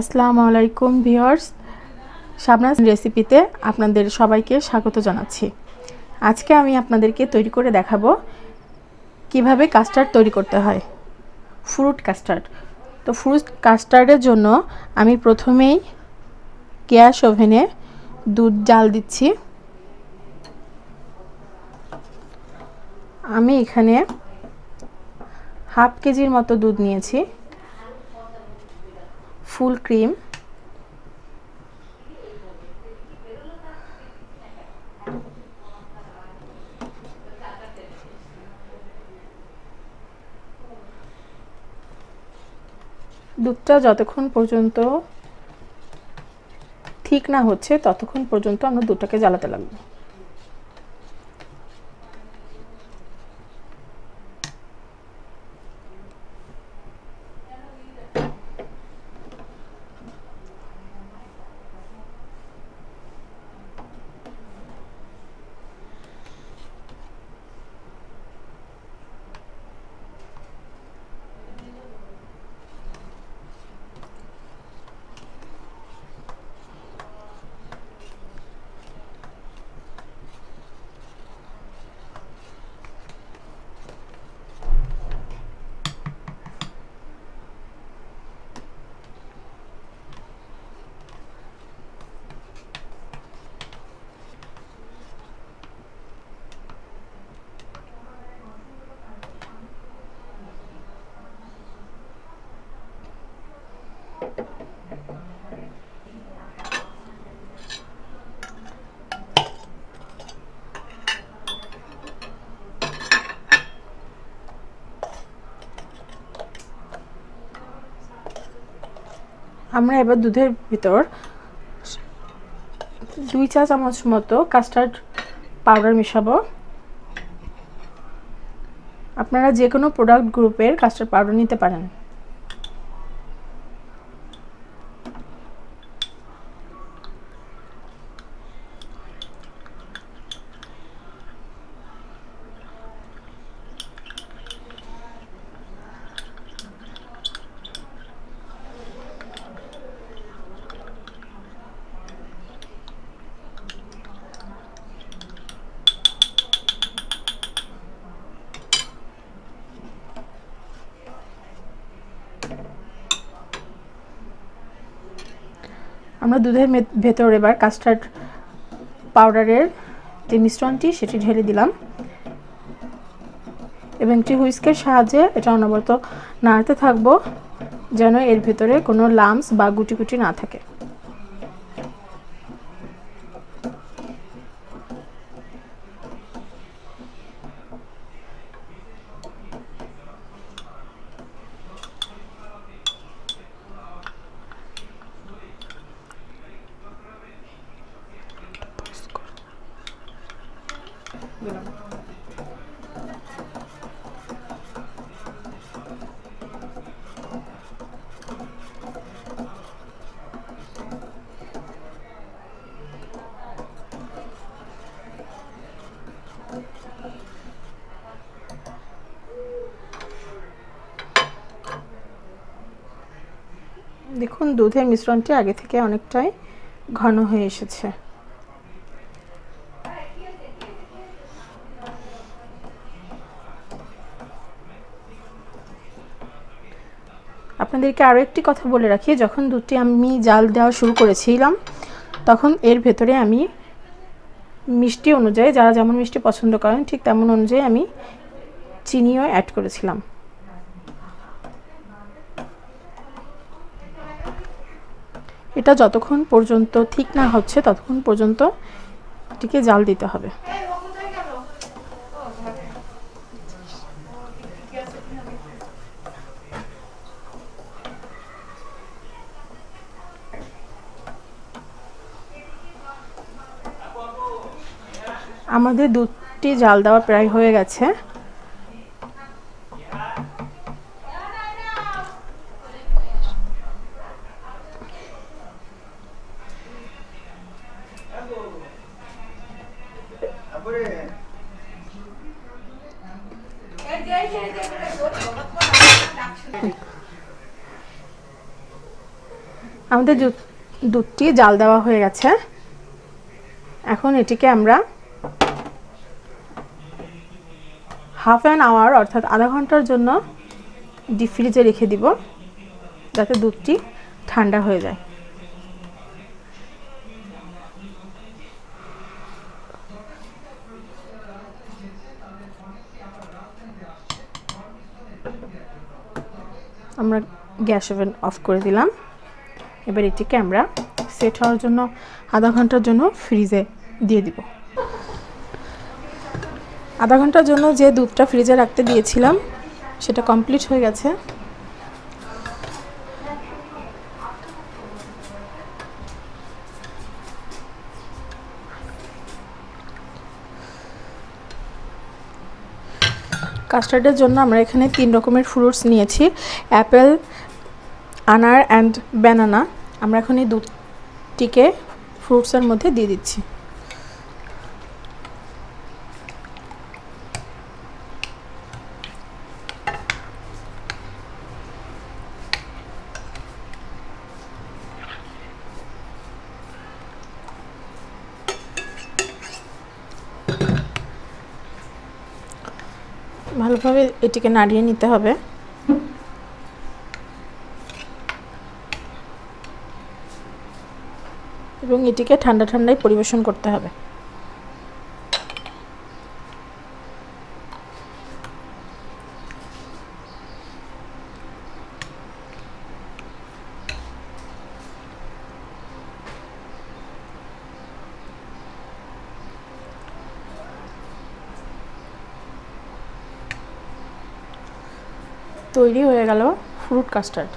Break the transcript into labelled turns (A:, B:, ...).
A: আসসালামু আলাইকুম ভিউয়ার্স। শাবনাজ রেসিপিতে আপনাদের সবাইকে স্বাগত জানাচ্ছি। আজকে আমি আপনাদেরকে তৈরি করে দেখাবো কীভাবে কাস্টার্ড তৈরি করতে হয়। Fruit custard. তো ফ্রুট কাস্টার্ডের জন্য আমি প্রথমেই গ্যাস ওভেনে দুধ জাল দিচ্ছি। আমি এখানে হাফ কেজির মতো দুধ নিয়েছি। Full cream. দুধটা যতক্ষণ পর্যন্ত ঠিক না হচ্ছে ততক্ষণ পর্যন্ত আমরা দুধটাকে জ্বালাতে লাগবো। আমরা এবার দুধের ভিতর দুই চা চামচ মতো কাস্টার্ড পাউডার মেশাবো। আপনারা যে কোনো প্রোডাক্ট গ্রুপের কাস্টার্ড পাউডার নিতে পারেন। আমরা দুধের ভেতর এবার কাস্টার্ড পাউডারের যে মিশ্রণটি, সেটি ঢেলে দিলাম। এবং একটি হুইস্কের সাহায্যে এটা অনবরত নাড়তে থাকব, যেন এর ভেতরে কোনো লামস বা গুটি গুটি না থাকে। দেখুন দুধের মিশ্রণটি আগে থেকে অনেকটাই ঘন হয়ে এসেছে। আপনাদেরকে আরও একটি কথা বলে রাখি, যখন দুধটি আমি জাল দেওয়া শুরু করেছিলাম, তখন এর ভেতরে আমি মিষ্টি অনুযায়ী, যারা যেমন মিষ্টি পছন্দ করেন, ঠিক তেমন অনুযায়ী আমি চিনিও অ্যাড করেছিলাম। এটা যতক্ষণ পর্যন্ত ঠিক না হচ্ছে, ততক্ষণ পর্যন্ত এটিকে জাল দিতে হবে। আমাদের দুধটি জাল দেওয়া প্রায় হয়ে গেছে। আমাদের দুটি জাল দেওয়া হয়ে গেছে। এখন এটিকে আমরা হাফ অ্যান আওয়ার অর্থাৎ আধা ঘণ্টার জন্য ডিপ ফ্রিজে রেখে দিব, যাতে দুধটি ঠান্ডা হয়ে যায়। আমরা গ্যাস ওভেন অফ করে দিলাম। এবার এটিকে আমরা সেট হওয়ার জন্য আধা ঘণ্টার জন্য ফ্রিজে দিয়ে দিব। আধা ঘণ্টার জন্য যে দুধটা ফ্রিজে রাখতে দিয়েছিলাম, সেটা কমপ্লিট হয়ে গেছে। কাস্টার্ডের জন্য আমরা এখানে তিন রকমের ফ্রুটস নিয়েছি। অ্যাপেল আনার অ্যান্ড ব্যানানা আমরা এখন এই দুধটিকে ফ্রুটসের মধ্যে দিয়ে দিচ্ছি। ভালোভাবে এটিকে নাড়িয়ে নিতে হবে। এবং এটিকে ঠান্ডা ঠান্ডায় পরিবেশন করতে হবে। তৈরি হয়ে গেল ফ্রুট কাস্টার্ড